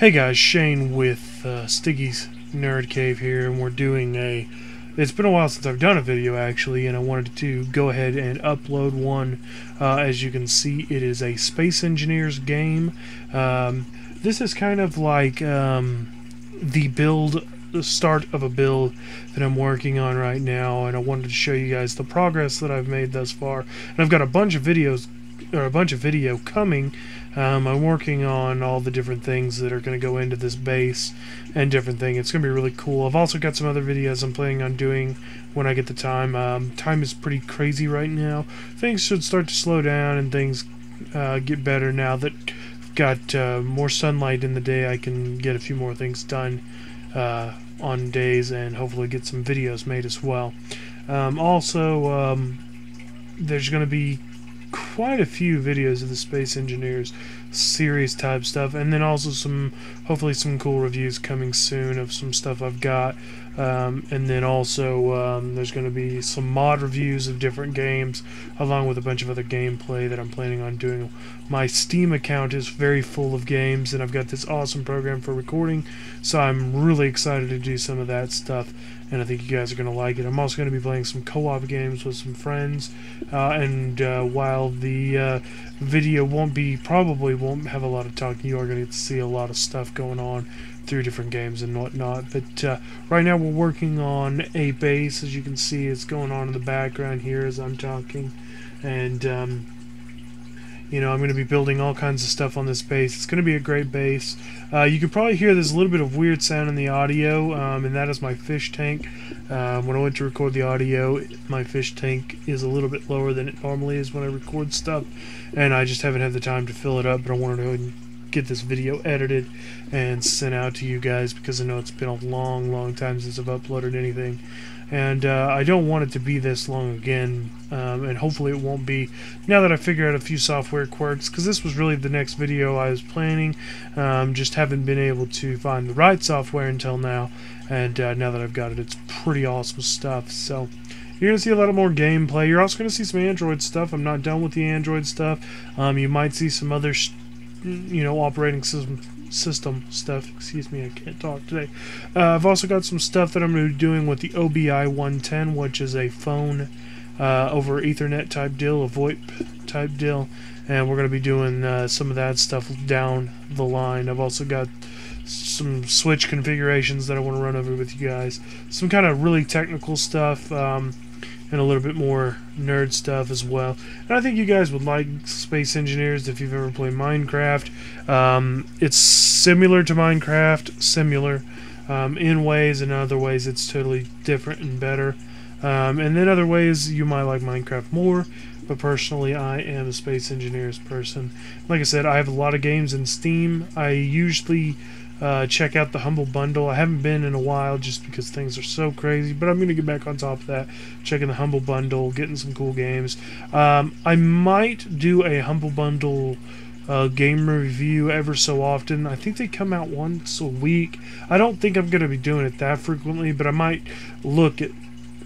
Hey guys, Shane with uh, Stiggy's Nerd Cave here, and we're doing a. It's been a while since I've done a video actually, and I wanted to go ahead and upload one. Uh, as you can see, it is a Space Engineers game. Um, this is kind of like um, the build, the start of a build that I'm working on right now, and I wanted to show you guys the progress that I've made thus far. And I've got a bunch of videos or a bunch of video coming. Um, I'm working on all the different things that are going to go into this base and different thing. It's going to be really cool. I've also got some other videos I'm planning on doing when I get the time. Um, time is pretty crazy right now. Things should start to slow down and things uh, get better now that I've got uh, more sunlight in the day. I can get a few more things done uh, on days and hopefully get some videos made as well. Um, also, um, there's going to be quite a few videos of the Space Engineers series type stuff, and then also some, hopefully, some cool reviews coming soon of some stuff I've got. Um, and then also, um, there's going to be some mod reviews of different games, along with a bunch of other gameplay that I'm planning on doing. My Steam account is very full of games, and I've got this awesome program for recording, so I'm really excited to do some of that stuff, and I think you guys are going to like it. I'm also going to be playing some co-op games with some friends, uh, and uh, while the uh, video won't be, probably won't have a lot of talking, you are going to see a lot of stuff going on through different games and whatnot. But uh, right now we're working on a base, as you can see, it's going on in the background here as I'm talking, and um, you know I'm going to be building all kinds of stuff on this base. It's going to be a great base. Uh, you can probably hear there's a little bit of weird sound in the audio, um, and that is my fish tank. Uh, when I went to record the audio, my fish tank is a little bit lower than it normally is when I record stuff, and I just haven't had the time to fill it up. But I wanted to get this video edited and sent out to you guys because I know it's been a long, long time since I've uploaded anything. And uh, I don't want it to be this long again, um, and hopefully it won't be now that I figure out a few software quirks, because this was really the next video I was planning, um, just haven't been able to find the right software until now, and uh, now that I've got it, it's pretty awesome stuff. So you're going to see a lot of more gameplay. You're also going to see some Android stuff. I'm not done with the Android stuff. Um, you might see some other you know, operating system system stuff. Excuse me, I can't talk today. Uh, I've also got some stuff that I'm going to be doing with the OBI 110, which is a phone uh, over Ethernet type deal, a VoIP type deal, and we're going to be doing uh, some of that stuff down the line. I've also got some switch configurations that I want to run over with you guys. Some kind of really technical stuff. Um, and a little bit more nerd stuff as well. And I think you guys would like Space Engineers if you've ever played Minecraft. Um, it's similar to Minecraft, similar um, in ways, and other ways it's totally different and better. Um, and then other ways you might like Minecraft more, but personally I am a Space Engineers person. Like I said, I have a lot of games in Steam. I usually uh, check out the Humble Bundle. I haven't been in a while just because things are so crazy, but I'm going to get back on top of that. Checking the Humble Bundle, getting some cool games. Um, I might do a Humble Bundle uh, game review ever so often. I think they come out once a week. I don't think I'm going to be doing it that frequently, but I might look at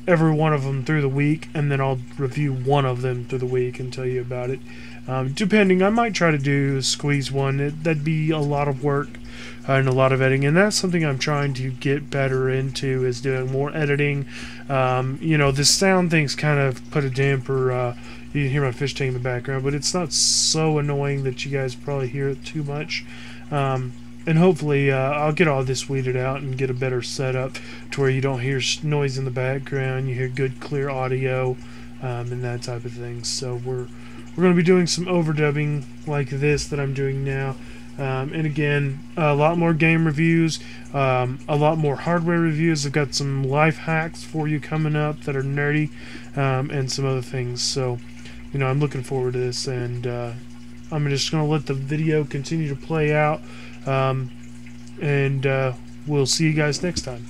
every one of them through the week, and then I'll review one of them through the week and tell you about it. Um, depending, I might try to do a squeeze one. It, that'd be a lot of work and a lot of editing, and that's something I'm trying to get better into is doing more editing. Um, you know, the sound things kind of put a damper. Uh, you can hear my fish tank in the background, but it's not so annoying that you guys probably hear it too much. Um, and hopefully uh, I'll get all this weeded out and get a better setup to where you don't hear noise in the background, you hear good clear audio um, and that type of thing. So we're we're going to be doing some overdubbing like this that I'm doing now. Um, and again, a lot more game reviews, um, a lot more hardware reviews. I've got some life hacks for you coming up that are nerdy, um, and some other things. So, you know, I'm looking forward to this, and uh, I'm just going to let the video continue to play out, um, and uh, we'll see you guys next time.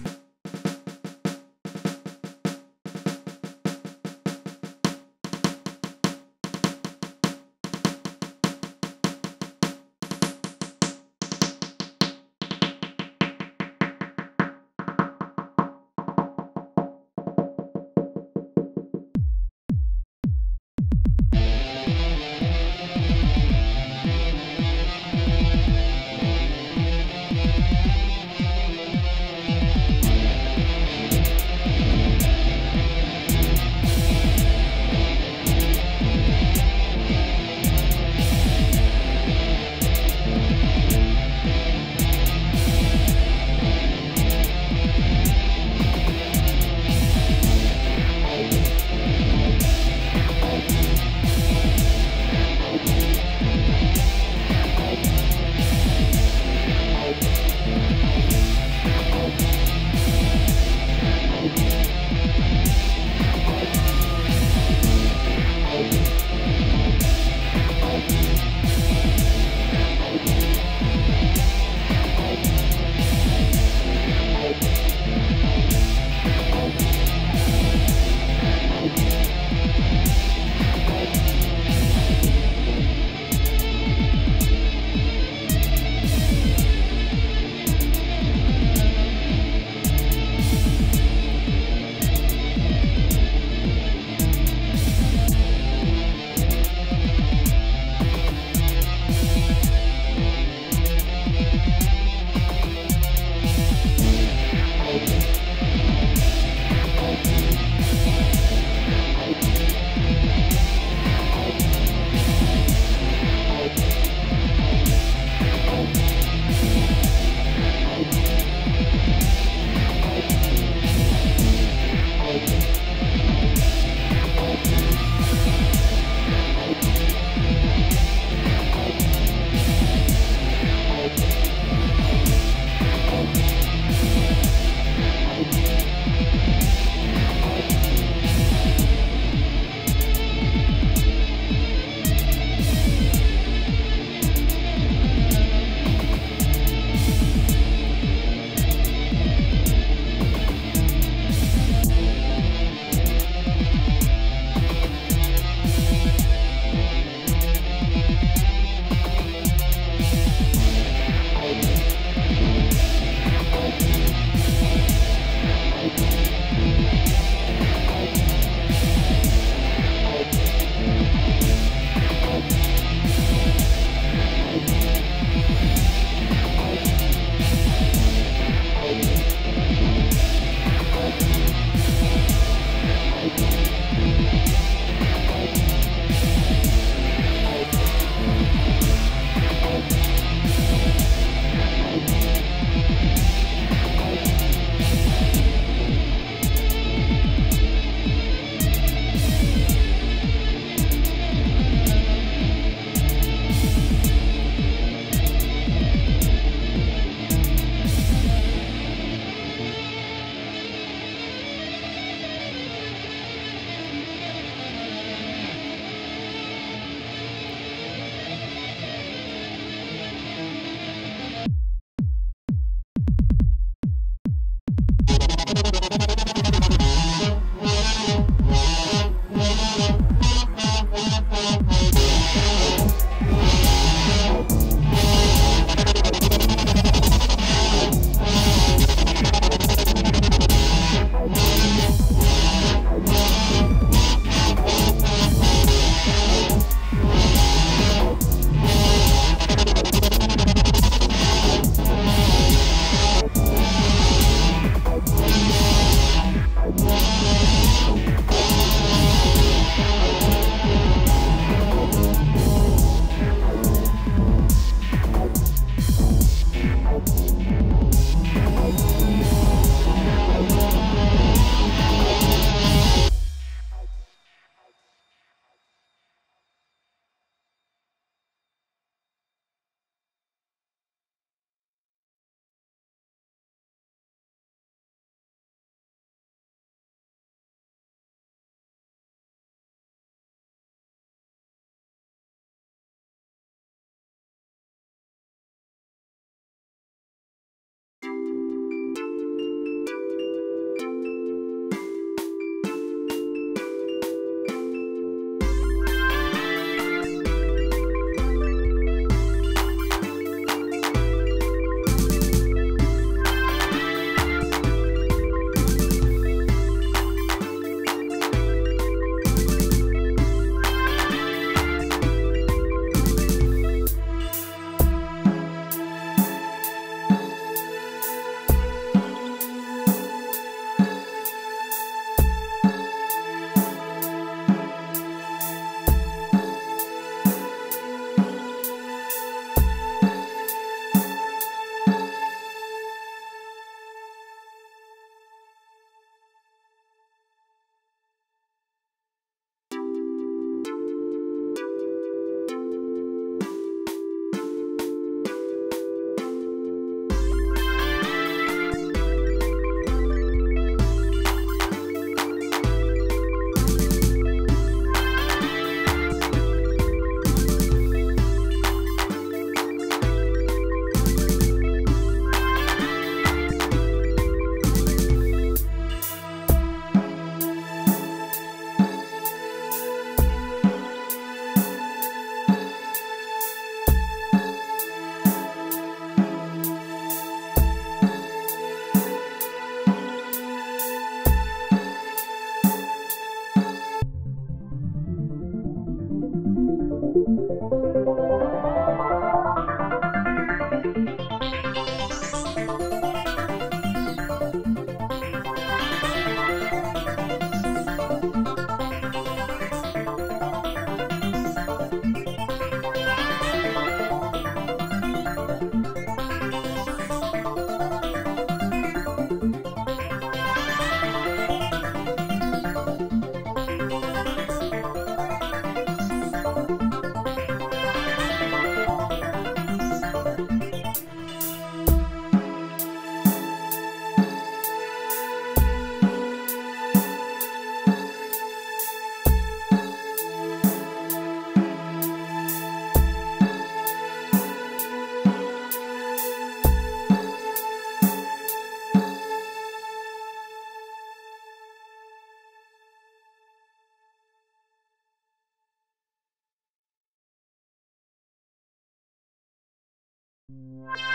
Bye.